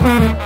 Mm-hmm.